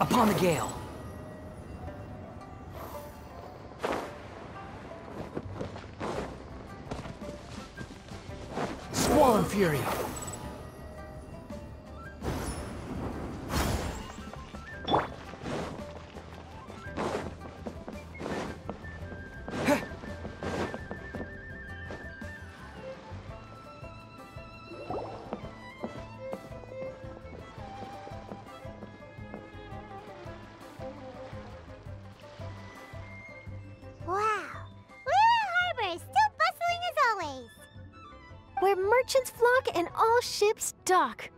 Upon the gale. And Fury. And all ships dock.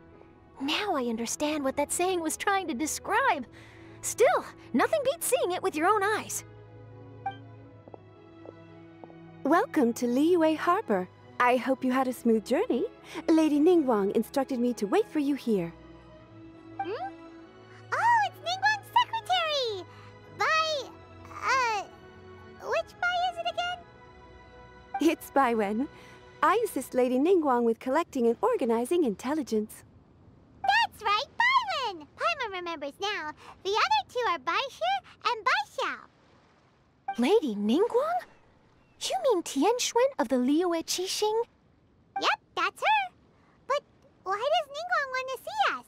Now I understand what that saying was trying to describe. Still, nothing beats seeing it with your own eyes. Welcome to Liyue Harbor. I hope you had a smooth journey. Lady Ningguang instructed me to wait for you here. Hmm? Oh, it's Ningguang's secretary! By, uh, which Bai is it again? It's Baiwen. I assist Lady Ningguang with collecting and organizing intelligence. That's right, Byron! Paimon remembers now. The other two are Baishi and Baixiao. Lady Ningguang? You mean Tianquan of the Liyue Qixing? Yep, that's her. But why does Ningguang want to see us?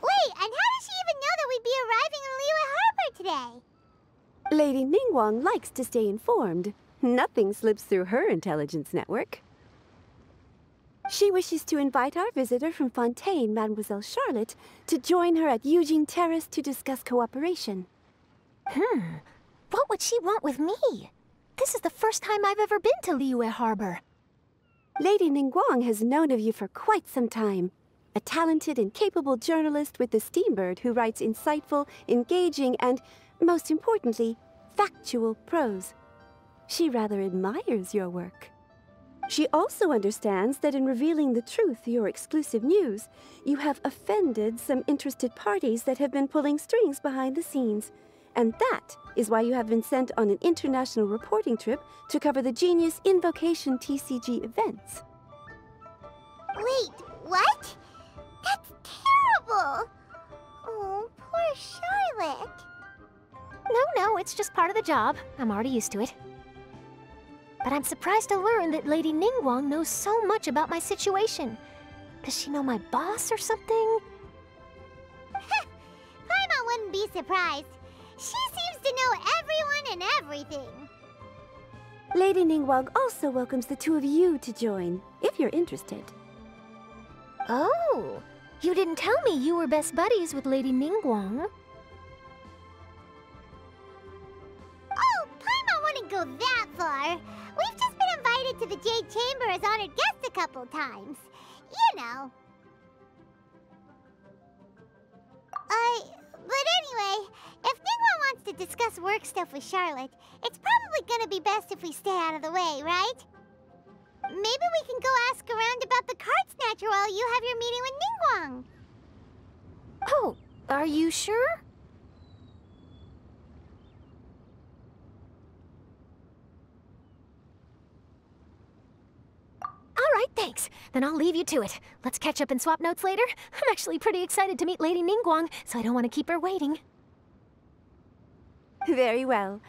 Wait, and how does she even know that we'd be arriving in Liyue Harbor today? Lady Ningguang likes to stay informed. Nothing slips through her intelligence network. She wishes to invite our visitor from Fontaine, Mademoiselle Charlotte, to join her at Yujing Terrace to discuss cooperation. Hmm. What would she want with me? This is the first time I've ever been to Liyue Harbor. Lady Ningguang has known of you for quite some time. A talented and capable journalist with the Steambird who writes insightful, engaging, and, most importantly, factual prose. She rather admires your work. She also understands that in revealing the truth, your exclusive news, you have offended some interested parties that have been pulling strings behind the scenes. And that is why you have been sent on an international reporting trip to cover the Genius Invocation TCG events. Wait, what? That's terrible! Oh, poor Charlotte. No, no, it's just part of the job. I'm already used to it. But I'm surprised to learn that Lady Ningguang knows so much about my situation. Does she know my boss or something? Paimon wouldn't be surprised. She seems to know everyone and everything. Lady Ningguang also welcomes the two of you to join, if you're interested. Oh, you didn't tell me you were best buddies with Lady Ningguang. Go that far. We've just been invited to the Jade Chamber as honored guests a couple times. You know. Uh, but anyway, if Ningguang wants to discuss work stuff with Charlotte, it's probably gonna be best if we stay out of the way, right? Maybe we can go ask around about the card snatcher while you have your meeting with Ningguang. Oh, are you sure? Right, thanks. Then I'll leave you to it. Let's catch up and swap notes later. I'm actually pretty excited to meet Lady Ningguang, so I don't want to keep her waiting. Very well.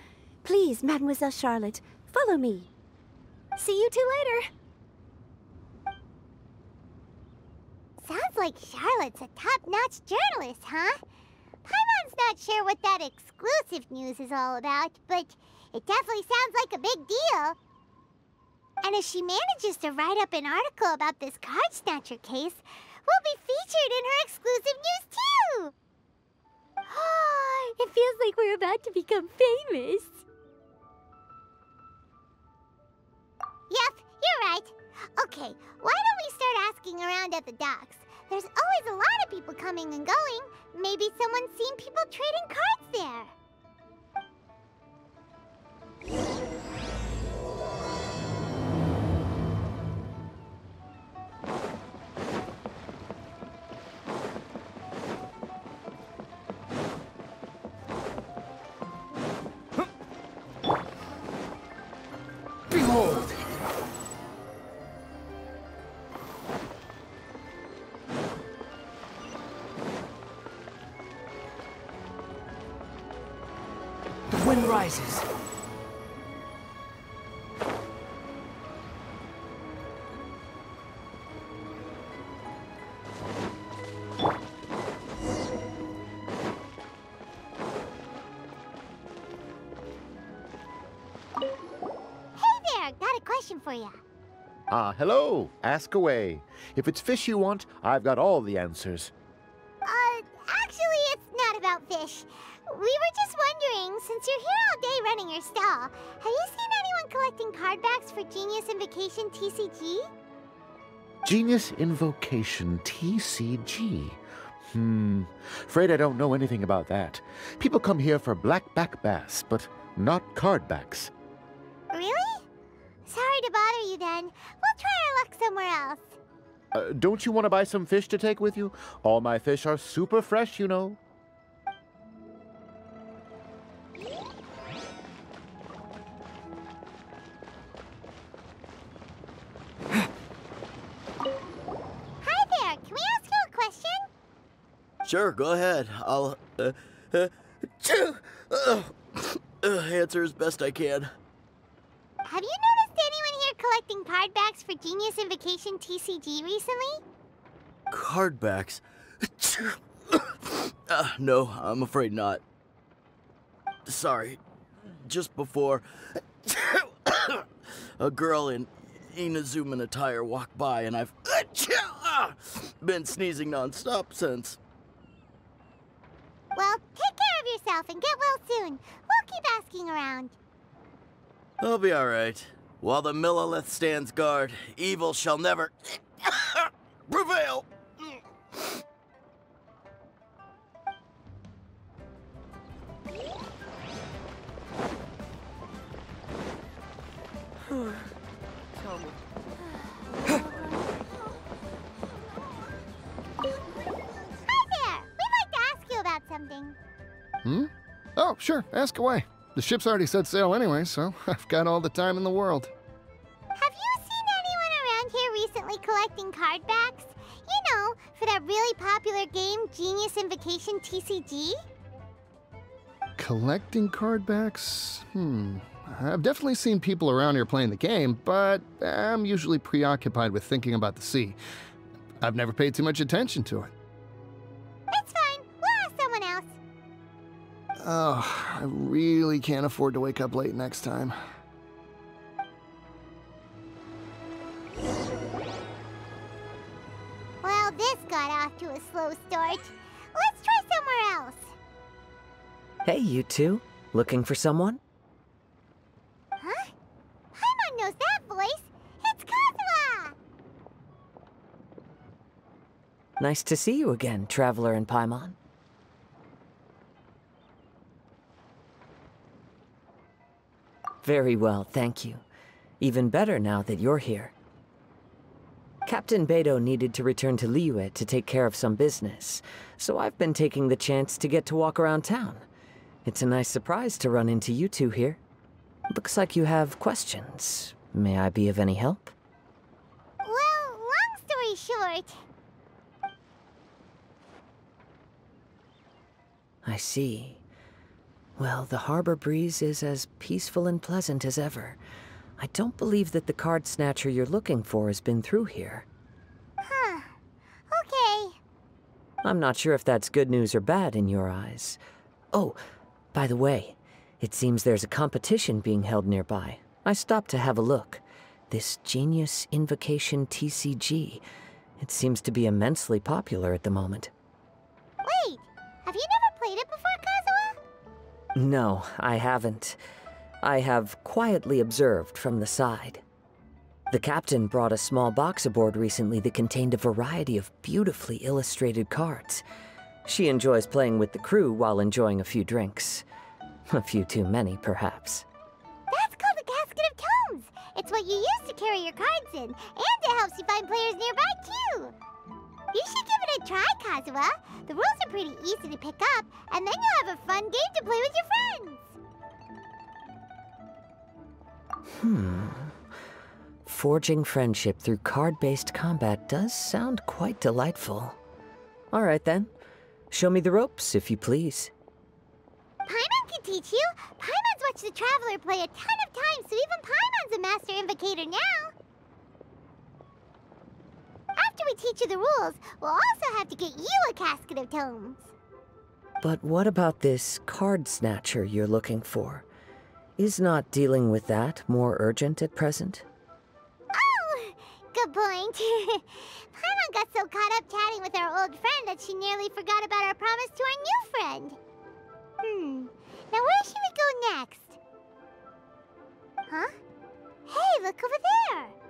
Please, Mademoiselle Charlotte, follow me. See you two later. Sounds like Charlotte's a top-notch journalist, huh? Paimon's not sure what that exclusive news is all about, but it definitely sounds like a big deal. And if she manages to write up an article about this card snatcher case, we'll be featured in her exclusive news too! it feels like we're about to become famous. Yep, you're right. Okay, why don't we start asking around at the docks? There's always a lot of people coming and going. Maybe someone's seen people trading cards there. The wind rises. For you. Ah, hello. Ask away. If it's fish you want, I've got all the answers. Uh, actually, it's not about fish. We were just wondering, since you're here all day running your stall, have you seen anyone collecting card backs for Genius Invocation TCG? Genius Invocation TCG. Hmm. Afraid I don't know anything about that. People come here for blackback bass, but not cardbacks. Uh, don't you want to buy some fish to take with you? All my fish are super fresh, you know. Hi there, can we ask you a question? Sure, go ahead. I'll uh, uh, uh, uh, answer as best I can. Backs for Genius Invocation TCG recently? Cardbacks. uh, no, I'm afraid not. Sorry. Just before, a girl in Inazuman attire walked by, and I've been sneezing nonstop since. Well, take care of yourself and get well soon. We'll keep asking around. I'll be all right. While the Millilith stands guard, evil shall never prevail. Hi there! We'd like to ask you about something. Hmm? Oh, sure, ask away. The ship's already set sail anyway, so I've got all the time in the world. Have you seen anyone around here recently collecting card backs? You know, for that really popular game, Genius Invocation TCG? Collecting card backs? Hmm. I've definitely seen people around here playing the game, but I'm usually preoccupied with thinking about the sea. I've never paid too much attention to it. Oh, I really can't afford to wake up late next time. Well, this got off to a slow start. Let's try somewhere else. Hey, you two. Looking for someone? Huh? Paimon knows that voice. It's Kazuha! Nice to see you again, Traveler and Paimon. Very well, thank you. Even better now that you're here. Captain Beidou needed to return to Liyue to take care of some business, so I've been taking the chance to get to walk around town. It's a nice surprise to run into you two here. Looks like you have questions. May I be of any help? Well, long story short, I see. Well, the harbor breeze is as peaceful and pleasant as ever. I don't believe that the card snatcher you're looking for has been through here. huh. Okay. I'm not sure if that's good news or bad in your eyes. Oh, by the way, it seems there's a competition being held nearby. I stopped to have a look. This Genius Invocation TCG. It seems to be immensely popular at the moment. Wait, have you never played it before? No, I haven't. I have quietly observed from the side. The captain brought a small box aboard recently that contained a variety of beautifully illustrated cards. She enjoys playing with the crew while enjoying a few drinks. A few too many, perhaps. That's called a casket of tomes. It's what you use to carry your cards in, and it helps you find players nearby, too. You should give it a try, Kazuha. The rules are pretty easy to pick up, and then you'll have a fun game to play with your friends. Hmm. Forging friendship through card-based combat does sound quite delightful. All right then. Show me the ropes, if you please. Paimon can teach you. Paimon's watched the Traveler play a ton of times, so even Paimon's a master invocator now. After we teach you the rules, we'll also have to get you a casket of tomes. But what about this card snatcher you're looking for? Is not dealing with that more urgent at present? Oh, good point. Paimon got so caught up chatting with our old friend that she nearly forgot about our promise to our new friend. Hmm, now where should we go next? Huh? Hey, look over there!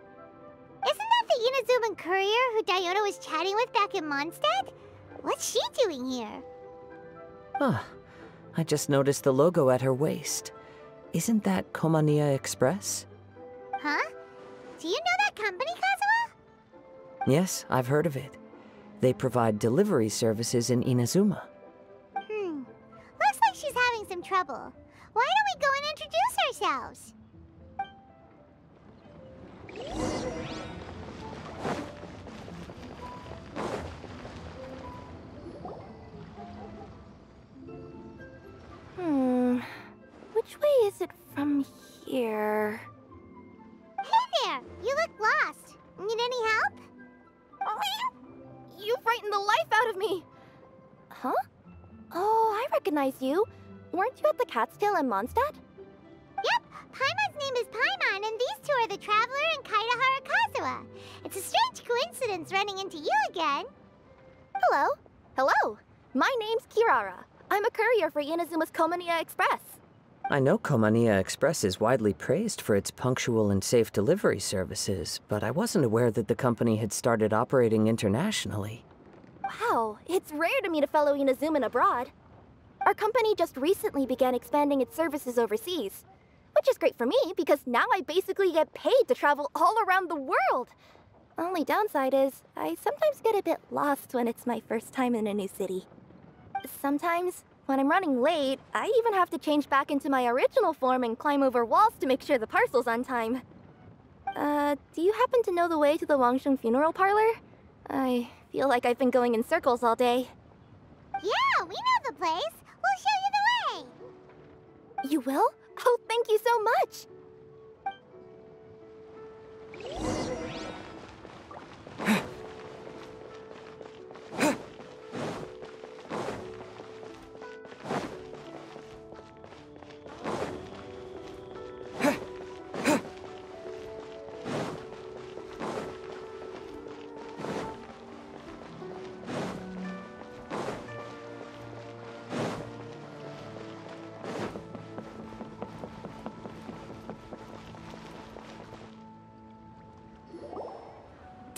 Isn't that the Inazuman courier who Diona was chatting with back in Mondstadt? What's she doing here? Ah, I just noticed the logo at her waist. Isn't that Komaniya Express? Huh? Do you know that company, Kazuha? Yes, I've heard of it. They provide delivery services in Inazuma. Hmm. Looks like she's having some trouble. Why don't we go and introduce ourselves? Way is it from here? Hey there! You look lost. Need any help? Oh, you, you frightened the life out of me! Huh? Oh, I recognize you. Weren't you at the Cat's Tail in Mondstadt? Yep, Paimon's name is Paimon, and these two are the Traveler and Kaedehara Kazuha. It's a strange coincidence running into you again. Hello. Hello. My name's Kirara. I'm a courier for Inazuma's Komaniya Express. I know Komaniya Express is widely praised for its punctual and safe delivery services, but I wasn't aware that the company had started operating internationally. Wow, it's rare to meet a fellow Inazuman abroad. Our company just recently began expanding its services overseas, which is great for me because now I basically get paid to travel all around the world. Only downside is I sometimes get a bit lost when it's my first time in a new city. Sometimes, when I'm running late, I even have to change back into my original form and climb over walls to make sure the parcel's on time. Uh, do you happen to know the way to the Wangsheng funeral parlor? I feel like I've been going in circles all day. Yeah, we know the place. We'll show you the way. You will? Oh, thank you so much!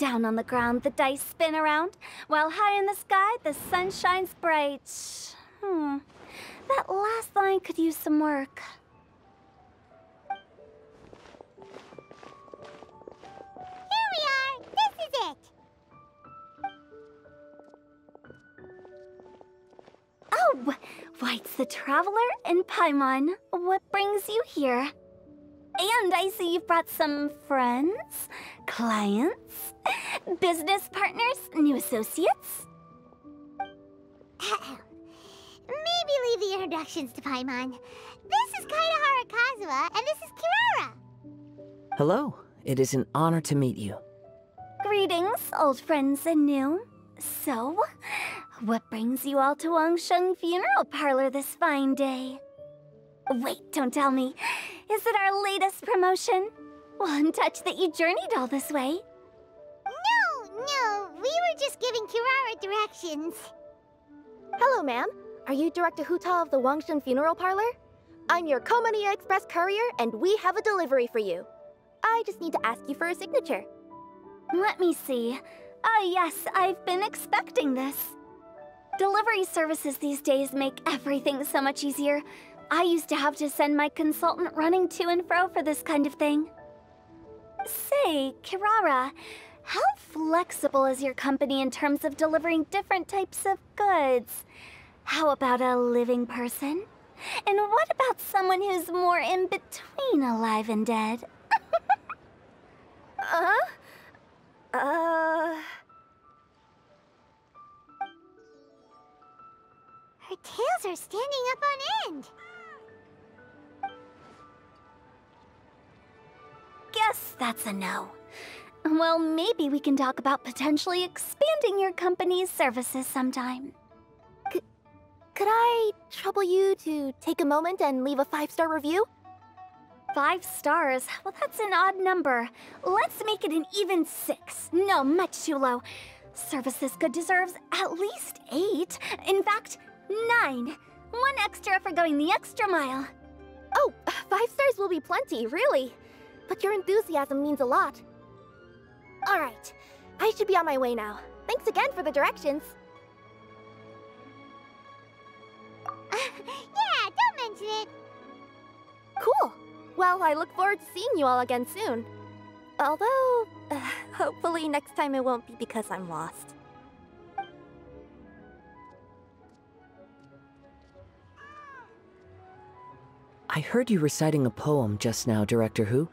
Down on the ground, the dice spin around, while high in the sky, the sun shines bright. Hmm. That last line could use some work. Here we are. This is it. Oh, White's the Traveler and Paimon. What brings you here? And I see you've brought some friends, clients, business partners, new associates. Maybe leave the introductions to Paimon. This is Kaedehara Kazuha, and this is Kirara. Hello, it is an honor to meet you. Greetings, old friends and new. So, what brings you all to Wangsheng Funeral Parlor this fine day? Wait, don't tell me. Is it our latest promotion? Well, I'm touched that you journeyed all this way. No, we were just giving Kirara directions. Hello, ma'am. Are you Director Hu Tao of the Wangsheng Funeral Parlor? I'm your Komaniya Express courier, and we have a delivery for you. I just need to ask you for a signature. Let me see. Oh, yes, I've been expecting this. Delivery services these days make everything so much easier. I used to have to send my consultant running to and fro for this kind of thing. Say, Kirara, how flexible is your company in terms of delivering different types of goods? How about a living person? And what about someone who's more in between alive and dead? Uh? Uh... Her tails are standing up on end. Guess that's a no. Well, maybe we can talk about potentially expanding your company's services sometime. Could I trouble you to take a moment and leave a five-star review? Five stars? Well, that's an odd number. Let's make it an even six. No, much too low. Services Good deserves at least eight. In fact, nine. One extra for going the extra mile. Oh, five stars will be plenty, really. But your enthusiasm means a lot. All right, I should be on my way now. Thanks again for the directions. yeah, don't mention it. Cool. Well, I look forward to seeing you all again soon. Although, uh, hopefully next time it won't be because I'm lost. I heard you reciting a poem just now, Director Hu.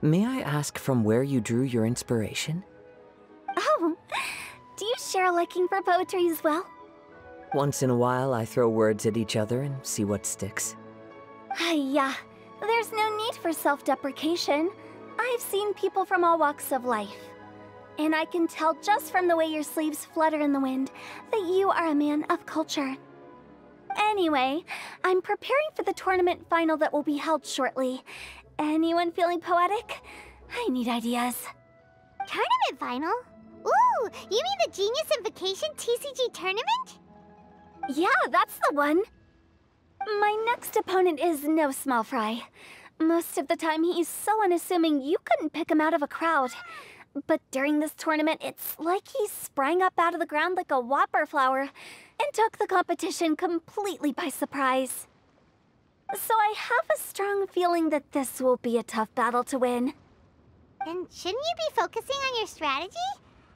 May I ask from where you drew your inspiration? Oh, do you share a liking for poetry as well? Once in a while, I throw words at each other and see what sticks. Yeah, there's no need for self-deprecation. I've seen people from all walks of life. And I can tell just from the way your sleeves flutter in the wind that you are a man of culture. Anyway, I'm preparing for the tournament final that will be held shortly. Anyone feeling poetic? I need ideas. Tournament final? Ooh, you mean the Genius Invocation TCG tournament? Yeah, that's the one. My next opponent is no small fry. Most of the time, he's so unassuming you couldn't pick him out of a crowd. But during this tournament, it's like he sprang up out of the ground like a Whopperflower and took the competition completely by surprise. So I have a strong feeling that this will be a tough battle to win. Then shouldn't you be focusing on your strategy?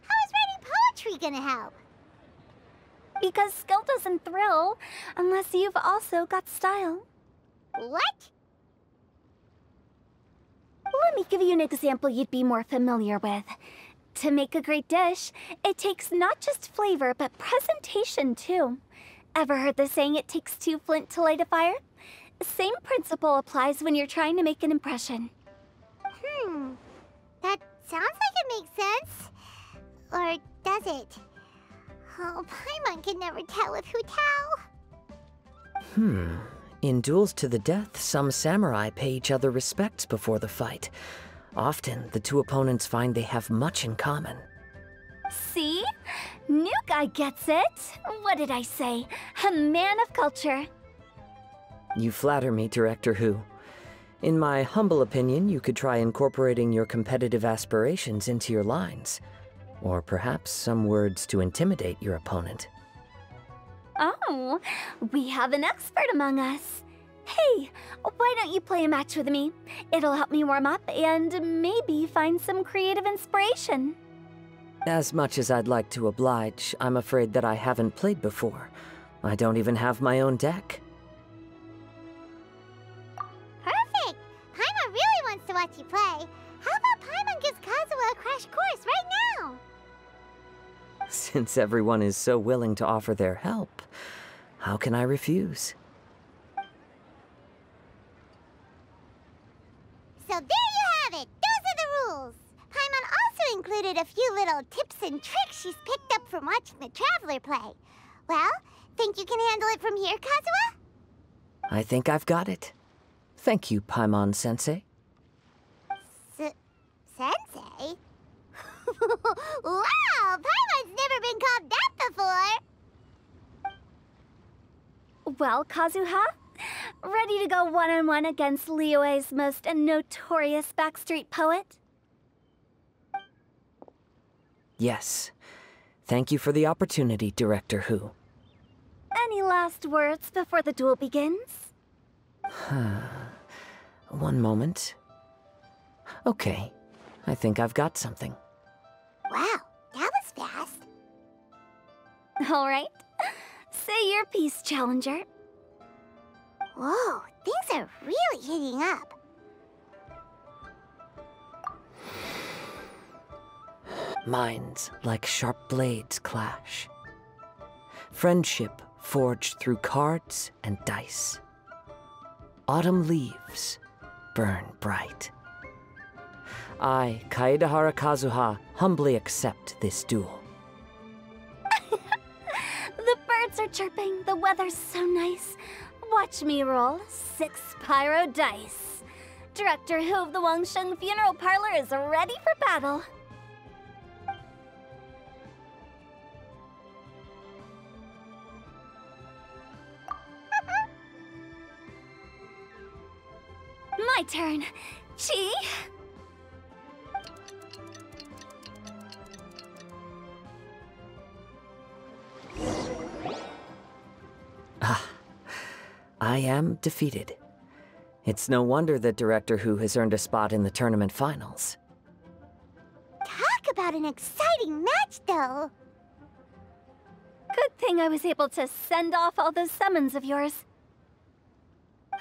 How is writing poetry gonna help? Because skill doesn't thrill unless you've also got style. What? Let me give you an example you'd be more familiar with. To make a great dish, it takes not just flavor, but presentation too. Ever heard the saying, it takes two flint to light a fire? The same principle applies when you're trying to make an impression. Hmm. That sounds like it makes sense. Or does it? Oh, Paimon can never tell with Hu Tao. Hmm. In duels to the death, some samurai pay each other respects before the fight. Often, the two opponents find they have much in common. See? New guy gets it. What did I say? A man of culture. You flatter me, Director Hu. In my humble opinion, you could try incorporating your competitive aspirations into your lines. Or perhaps some words to intimidate your opponent. Oh, we have an expert among us. Hey, why don't you play a match with me? It'll help me warm up and maybe find some creative inspiration. As much as I'd like to oblige, I'm afraid that I haven't played before. I don't even have my own deck. Watch you play. How about Paimon gives Kazuha a crash course right now? Since everyone is so willing to offer their help, how can I refuse? So there you have it! Those are the rules! Paimon also included a few little tips and tricks she's picked up from watching the Traveler play. Well, think you can handle it from here, Kazuha? I think I've got it. Thank you, Paimon Sensei. S Sensei? wow! Paimon's never been called that before! Well, Kazuha, Ready to go one-on-one against Liyue's most notorious backstreet poet? Yes. Thank you for the opportunity, Director Hu. Any last words before the duel begins? One moment. Okay. I think I've got something. Wow, that was fast. All right. Say your piece, Challenger. Whoa, things are really heating up. Minds like sharp blades clash. Friendship forged through cards and dice. Autumn leaves burn bright. I, Kaedehara Kazuha, humbly accept this duel. The birds are chirping, the weather's so nice. Watch me roll six pyro dice. Director Hu of the Wangsheng Funeral Parlor is ready for battle. My turn. Chi? I am defeated. It's no wonder that Director Hu has earned a spot in the tournament finals. Talk about an exciting match, though. Good thing I was able to send off all those summons of yours.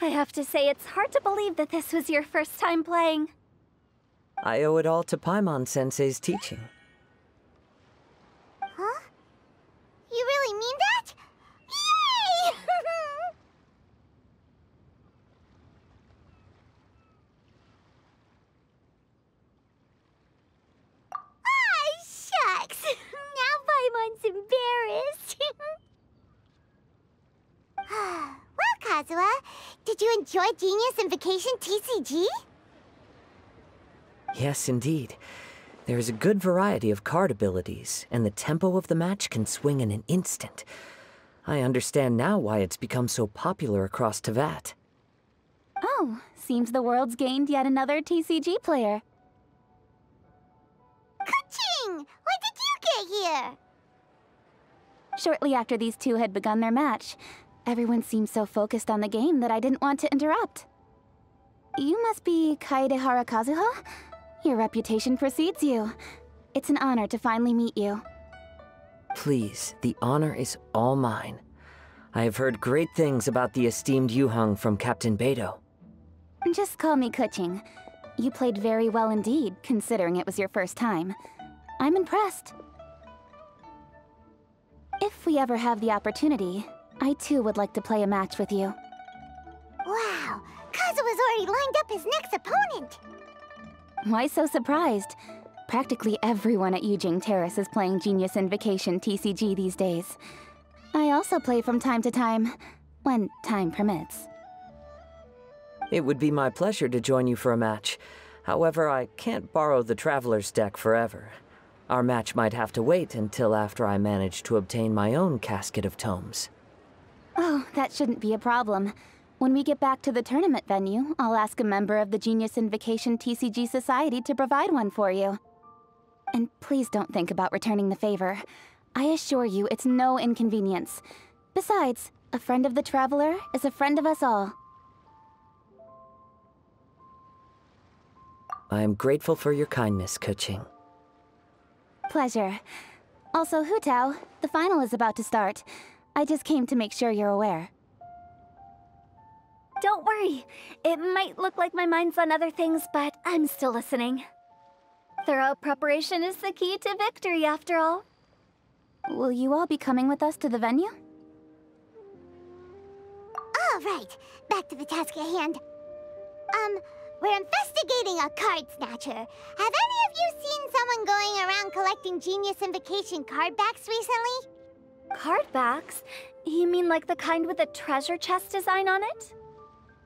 I have to say, it's hard to believe that this was your first time playing. I owe it all to Paimon Sensei's teaching. Huh? You really mean that? Yay! ah, shucks. Now Paimon's embarrassed. well, Kazuha, enjoy Genius Invocation TCG? Yes, indeed. There is a good variety of card abilities, and the tempo of the match can swing in an instant. I understand now why it's become so popular across Teyvat. Oh, seems the world's gained yet another TCG player. Keqing! When did you get here? Shortly after these two had begun their match, everyone seemed so focused on the game that I didn't want to interrupt. You must be Kaedehara Kazuha? Your reputation precedes you. It's an honor to finally meet you. Please, the honor is all mine. I have heard great things about the esteemed Yuheng from Captain Beidou. Just call me Keqing. You played very well indeed, considering it was your first time. I'm impressed. If we ever have the opportunity, I too would like to play a match with you. Wow, Kazuha's already lined up his next opponent. Why so surprised? Practically everyone at Yujing Terrace is playing Genius Invocation TCG these days. I also play from time to time, when time permits. It would be my pleasure to join you for a match. However, I can't borrow the Traveler's deck forever. Our match might have to wait until after I manage to obtain my own casket of tomes. Oh, that shouldn't be a problem. When we get back to the tournament venue, I'll ask a member of the Genius Invocation TCG Society to provide one for you. And please don't think about returning the favor. I assure you it's no inconvenience. Besides, a friend of the Traveler is a friend of us all. I am grateful for your kindness, Keqing. Pleasure. Also, Hu Tao, the final is about to start. I just came to make sure you're aware. Don't worry. It might look like my mind's on other things, but I'm still listening. Thorough preparation is the key to victory, after all. Will you all be coming with us to the venue? All right, back to the task at hand. Um, we're investigating a card snatcher. Have any of you seen someone going around collecting Genius Invocation card backs recently? Card backs? You mean like the kind with a treasure chest design on it?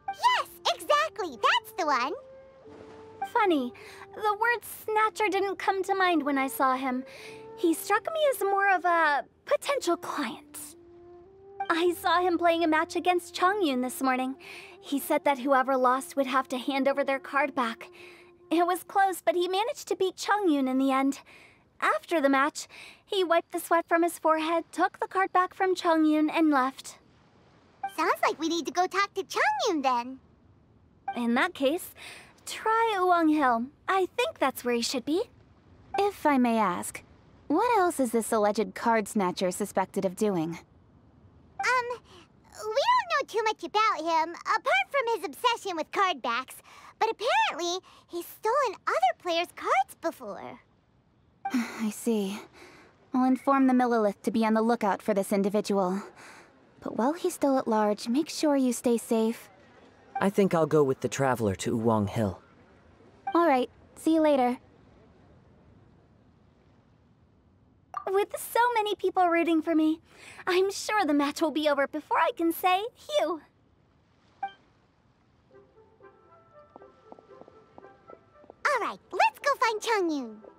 Yes, exactly. That's the one. Funny, the word snatcher didn't come to mind when I saw him. He struck me as more of a potential client. I saw him playing a match against Chongyun this morning. He said that whoever lost would have to hand over their card back. It was close, but he managed to beat Chongyun in the end. After the match, he wiped the sweat from his forehead, took the card back from Chongyun, and left. Sounds like we need to go talk to Chongyun then. In that case, try Wuwang Hill. I think that's where he should be. If I may ask, what else is this alleged card snatcher suspected of doing? Um, we don't know too much about him, apart from his obsession with card backs. But apparently, he's stolen other players' cards before. I see. I'll inform the Millilith to be on the lookout for this individual. But while he's still at large, make sure you stay safe. I think I'll go with the Traveler to Wuwang Hill. All right, see you later. With so many people rooting for me, I'm sure the match will be over before I can say Hugh. All right, let's go find Chongyun.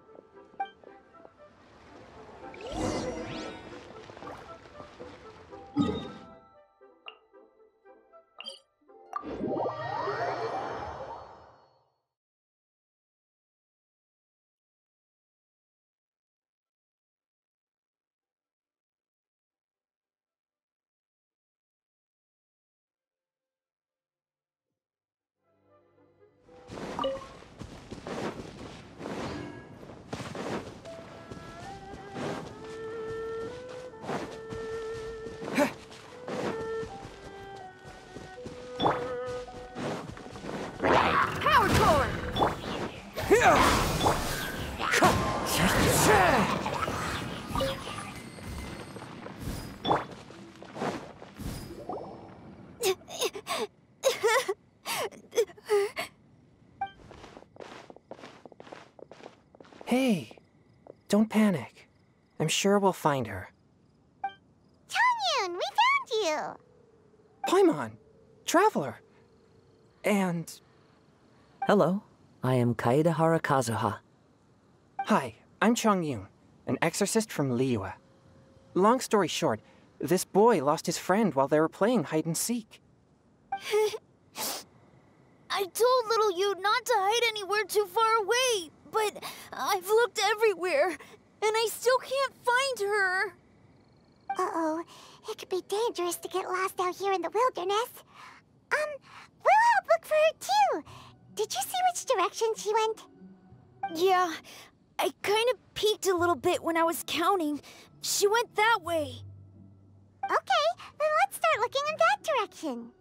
Thank you. Sure we'll find her. Chongyun, we found you! Paimon, Traveler. And Hello, I am Kaedehara Kazuha. hi, I'm Chong Yun, an exorcist from Liyue. Long story short, this boy lost his friend while they were playing hide and seek. I told little Yu not to hide anywhere too far away, but I've looked everywhere, and I still can't find her. Uh-oh, it could be dangerous to get lost out here in the wilderness. Um, we'll help look for her too. Did you see which direction she went? Yeah, I kind of peeked a little bit when I was counting. She went that way. Okay, then let's start looking in that direction.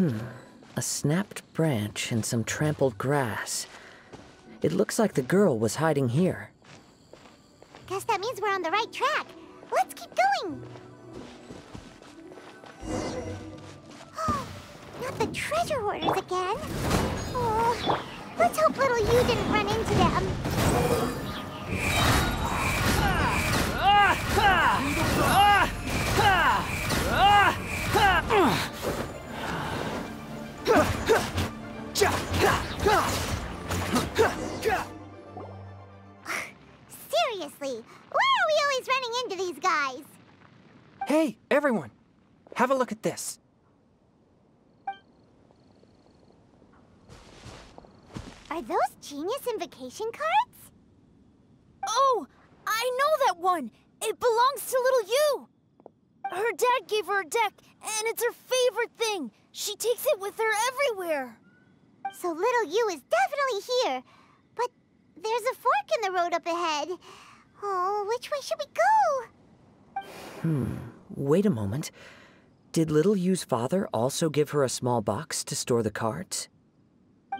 Hmm, a snapped branch and some trampled grass. It looks like the girl was hiding here. Guess that means we're on the right track. Let's keep going. Not the treasure hoarders again. Oh, let's hope little Yu didn't run into them. Seriously, everyone! Have a look at this. Are those genius invocation cards? Oh, I know that one. It belongs to little Yu. Her dad gave her a deck, and it's her favorite thing. She takes it with her everywhere. So little Yu is definitely here. But there's a fork in the road up ahead. Oh, which way should we go? Hmm, wait a moment. Did Little Yu's father also give her a small box to store the cards?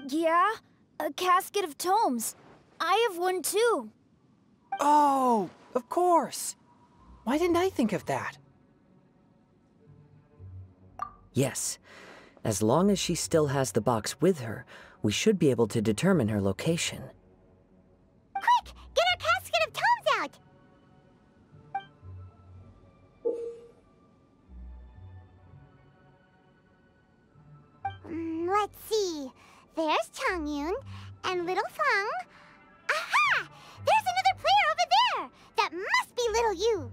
Yeah, a casket of tomes. I have one too. Oh, of course. Why didn't I think of that? Yes. As long as she still has the box with her, we should be able to determine her location. Quick, let's see. There's Chongyun and Little Fang. Aha! There's another player over there! That must be Little Yu.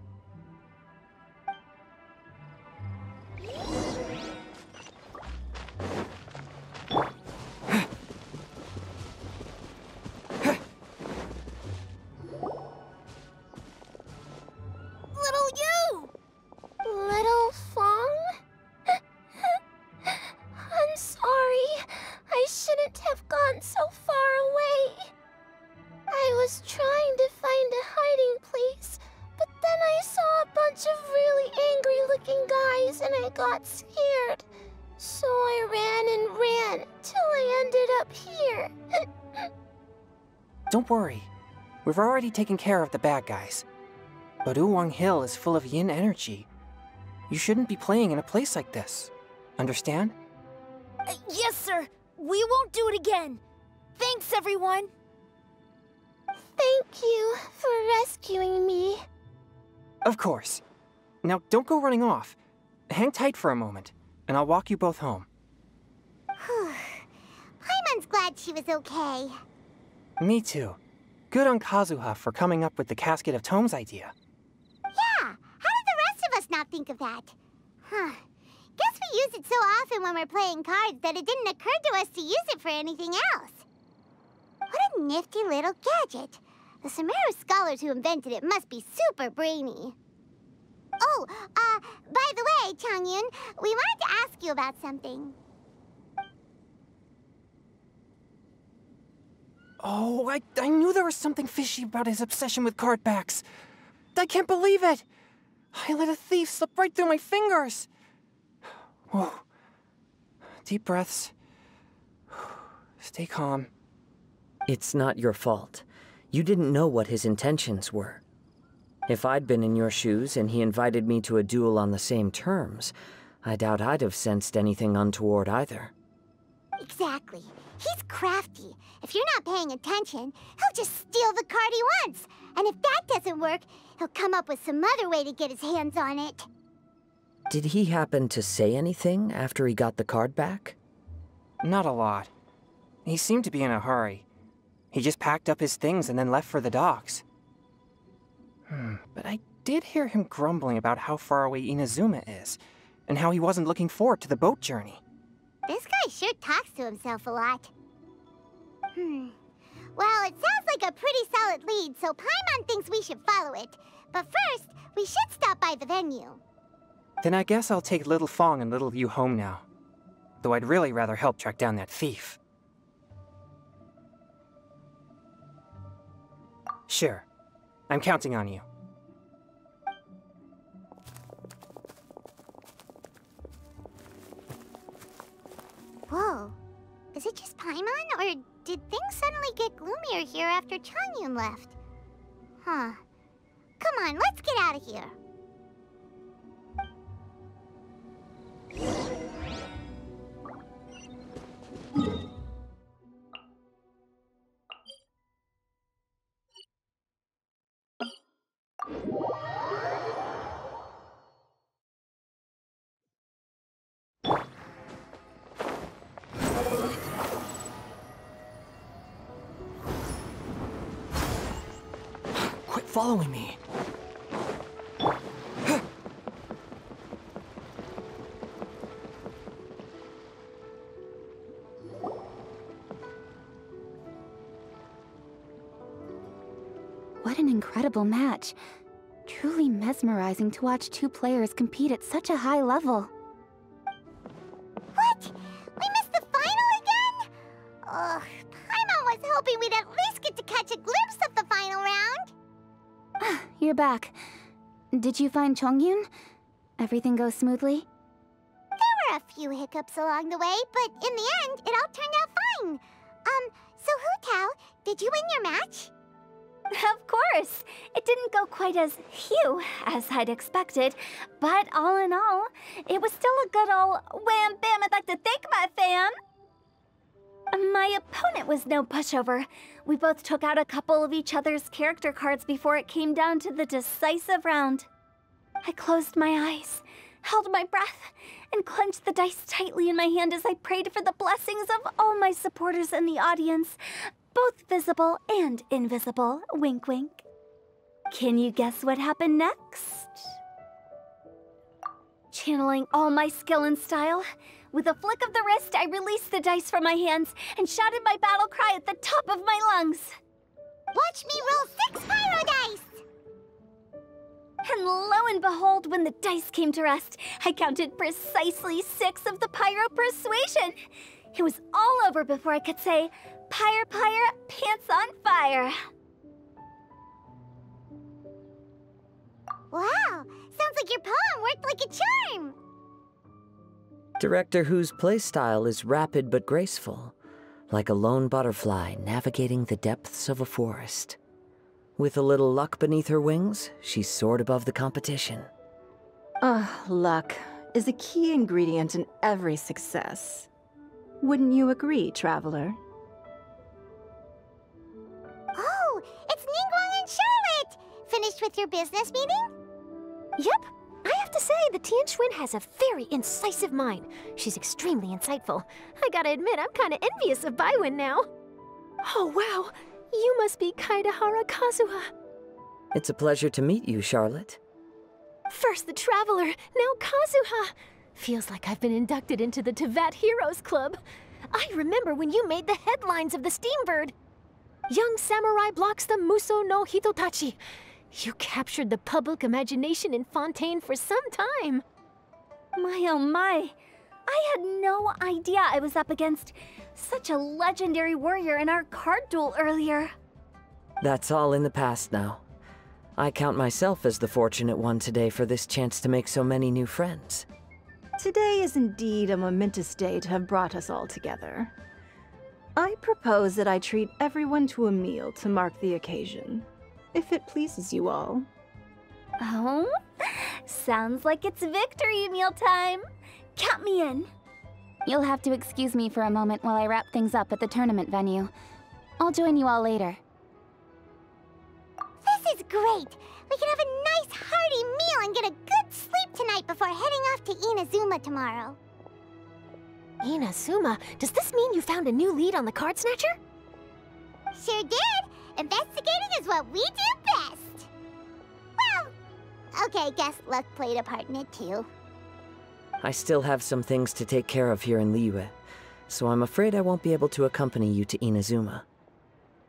Scared. So I ran and ran till I ended up here. Don't worry. We've already taken care of the bad guys. But Wuwang Hill is full of yin energy. You shouldn't be playing in a place like this. Understand? Uh, yes, sir. We won't do it again. Thanks, everyone. Thank you for rescuing me. Of course. Now, don't go running off. Hang tight for a moment, and I'll walk you both home. Paimon's glad she was okay. Me too. Good on Kazuha for coming up with the Casket of Tomes idea. Yeah, how did the rest of us not think of that? Huh. Guess we use it so often when we're playing cards that it didn't occur to us to use it for anything else. What a nifty little gadget. The Sumeru scholars who invented it must be super brainy. Oh, uh, by the way, Chongyun, we wanted to ask you about something. Oh, I, I knew there was something fishy about his obsession with card backs. I can't believe it. I let a thief slip right through my fingers. Whoa. Deep breaths. Stay calm. It's not your fault. You didn't know what his intentions were. If I'd been in your shoes and he invited me to a duel on the same terms, I doubt I'd have sensed anything untoward either. Exactly. He's crafty. If you're not paying attention, he'll just steal the card he wants. And if that doesn't work, he'll come up with some other way to get his hands on it. Did he happen to say anything after he got the card back? Not a lot. He seemed to be in a hurry. He just packed up his things and then left for the docks. Hmm, but I did hear him grumbling about how far away Inazuma is, and how he wasn't looking forward to the boat journey. This guy sure talks to himself a lot. Hmm. Well, it sounds like a pretty solid lead, so Paimon thinks we should follow it. But first, we should stop by the venue. Then I guess I'll take Little Fong and Little Yu home now. Though I'd really rather help track down that thief. Sure. I'm counting on you. Whoa. Is it just Paimon, or did things suddenly get gloomier here after Chongyun left? Huh. Come on, let's get out of here. Following me. What an incredible match. Truly mesmerizing to watch two players compete at such a high level. Back. Did you find Chongyun? Everything go smoothly? There were a few hiccups along the way, but in the end, it all turned out fine. Um, so Hu Tao, did you win your match? Of course! It didn't go quite as phew as I'd expected, but all in all, it was still a good old wham bam I'd like to thank my fam! My opponent was no pushover. We both took out a couple of each other's character cards before it came down to the decisive round. I closed my eyes, held my breath, and clenched the dice tightly in my hand as I prayed for the blessings of all my supporters in the audience, both visible and invisible. Wink, wink. Can you guess what happened next? Channeling all my skill and style, with a flick of the wrist, I released the dice from my hands and shouted my battle cry at the top of my lungs. Watch me roll six pyro dice! And lo and behold, when the dice came to rest, I counted precisely six of the pyro persuasion. It was all over before I could say, Pyre, pyre, pants on fire. Wow, sounds like your poem worked like a charm. Director Hu's playstyle is rapid but graceful, like a lone butterfly navigating the depths of a forest. With a little luck beneath her wings, she soared above the competition. Ah, luck is a key ingredient in every success. Wouldn't you agree, Traveler? Oh, it's Ningguang and Charlotte! Finished with your business meeting? Yep. I have to say, the Tianquan has a very incisive mind. She's extremely insightful. I gotta admit, I'm kinda envious of Baiwen now. Oh, wow. You must be Kaedehara Kazuha. It's a pleasure to meet you, Charlotte. First the Traveler, now Kazuha. Feels like I've been inducted into the Teyvat Heroes Club. I remember when you made the headlines of the Steambird. Young samurai blocks the Muso no Hitotachi. You captured the public imagination in Fontaine for some time. My oh my. I had no idea I was up against such a legendary warrior in our card duel earlier. That's all in the past now. I count myself as the fortunate one today for this chance to make so many new friends. Today is indeed a momentous day to have brought us all together. I propose that I treat everyone to a meal to mark the occasion, if it pleases you all. Oh? Sounds like it's victory meal time. Count me in. You'll have to excuse me for a moment while I wrap things up at the tournament venue. I'll join you all later. This is great! We can have a nice hearty meal and get a good sleep tonight before heading off to Inazuma tomorrow. Inazuma? Does this mean you found a new lead on the Card Snatcher? Sure did! Investigating is what we do best! Well, okay, guess luck played a part in it too. I still have some things to take care of here in Liyue, so I'm afraid I won't be able to accompany you to Inazuma.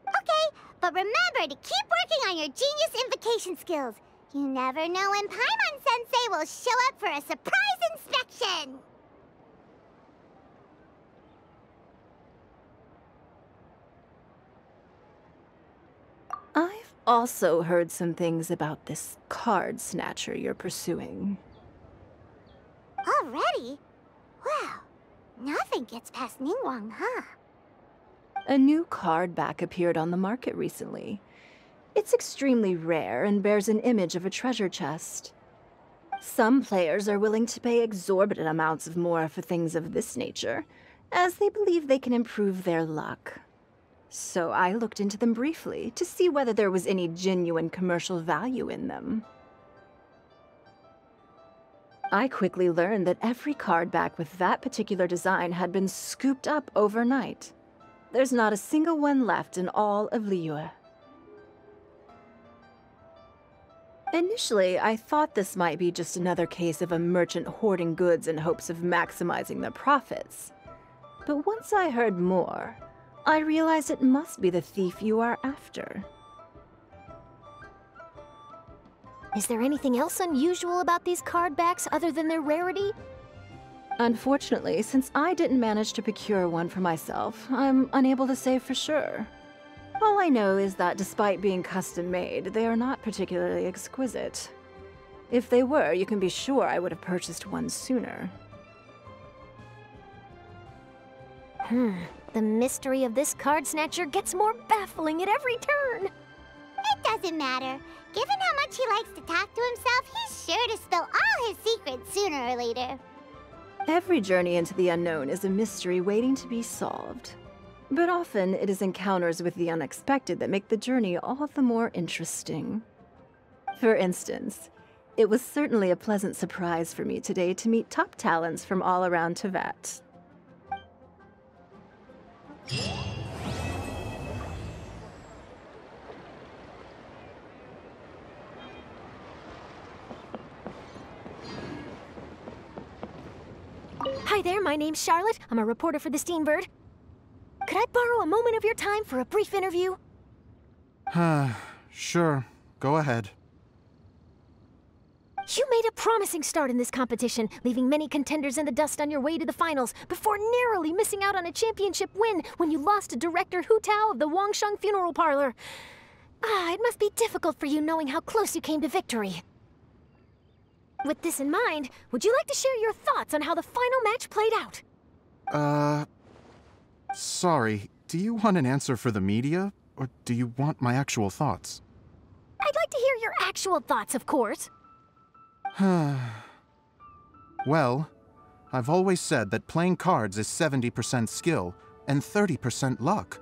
Okay, but remember to keep working on your genius invocation skills. You never know when Paimon Sensei will show up for a surprise inspection! I've also heard some things about this card snatcher you're pursuing. Already? Wow, nothing gets past Ningguang, huh? A new card back appeared on the market recently. It's extremely rare and bears an image of a treasure chest. Some players are willing to pay exorbitant amounts of Mora for things of this nature, as they believe they can improve their luck. So I looked into them briefly to see whether there was any genuine commercial value in them. I quickly learned that every card back with that particular design had been scooped up overnight. There's not a single one left in all of Liyue. Initially, I thought this might be just another case of a merchant hoarding goods in hopes of maximizing their profits. But once I heard more, I realize it must be the thief you are after. Is there anything else unusual about these card backs other than their rarity? Unfortunately, since I didn't manage to procure one for myself, I'm unable to say for sure. All I know is that despite being custom made, they are not particularly exquisite. If they were, you can be sure I would have purchased one sooner. Hmm, the mystery of this card snatcher gets more baffling at every turn. It doesn't matter. Given how much he likes to talk to himself, he's sure to spill all his secrets sooner or later. Every journey into the unknown is a mystery waiting to be solved. But often it is encounters with the unexpected that make the journey all the more interesting. For instance, It was certainly a pleasant surprise for me today to meet top talents from all around Teyvat. Hi there, my name's Charlotte. I'm a reporter for the Steambird. Could I borrow a moment of your time for a brief interview? sure, go ahead. You made a promising start in this competition, leaving many contenders in the dust on your way to the finals, before narrowly missing out on a championship win when you lost to director Hu Tao of the Wangsheng Funeral Parlor. Ah, it must be difficult for you knowing how close you came to victory. With this in mind, would you like to share your thoughts on how the final match played out? Uh. Sorry, do you want an answer for the media, or do you want my actual thoughts? I'd like to hear your actual thoughts, of course. well, I've always said that playing cards is 70% skill and 30% luck.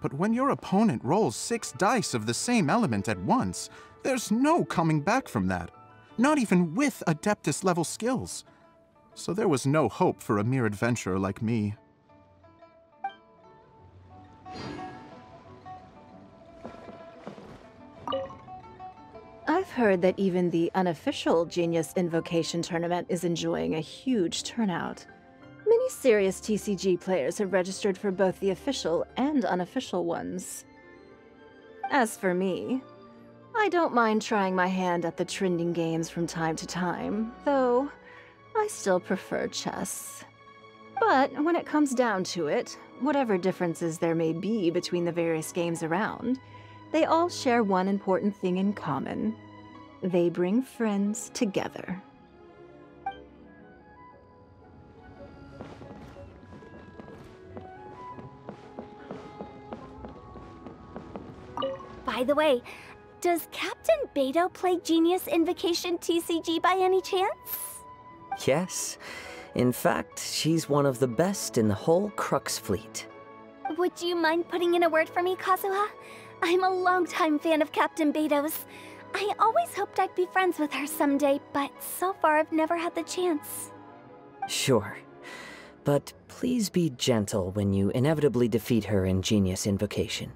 But when your opponent rolls six dice of the same element at once, there's no coming back from that not even with Adeptus level skills. So there was no hope for a mere adventurer like me. I've heard that even the unofficial Genius Invocation Tournament is enjoying a huge turnout. Many serious TCG players have registered for both the official and unofficial ones. As for me, I don't mind trying my hand at the trending games from time to time, though I still prefer chess. But when it comes down to it, whatever differences there may be between the various games around, they all share one important thing in common. They bring friends together. By the way, does Captain Beidou play Genius Invocation TCG by any chance? Yes. In fact, she's one of the best in the whole Crux fleet. Would you mind putting in a word for me, Kazuha? I'm a longtime fan of Captain Beidou's. I always hoped I'd be friends with her someday, but so far I've never had the chance. Sure. But please be gentle when you inevitably defeat her in Genius Invocation.